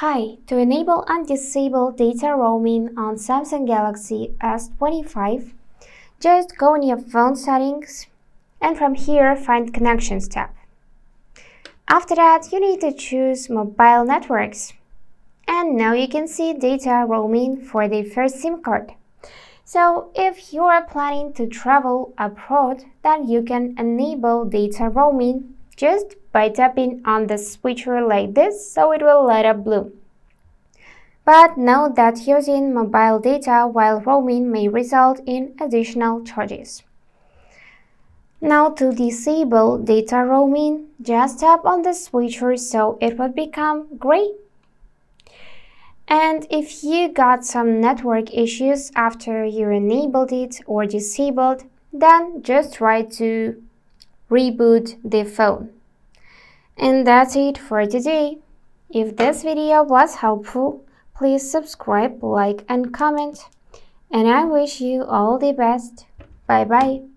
Hi, to enable and disable data roaming on Samsung Galaxy S25, just go in your phone settings and from here find Connections tab. After that, you need to choose Mobile Networks. And now you can see data roaming for the first SIM card. So if you are planning to travel abroad, then you can enable data roaming just by tapping on the switcher like this so it will light up blue. But note that using mobile data while roaming may result in additional charges. Now to disable data roaming, just tap on the switcher so it will become gray. And if you got some network issues after you enabled it or disabled, then just try to reboot the phone. And that's it for today. If this video was helpful, please subscribe, like and comment. And I wish you all the best. Bye bye.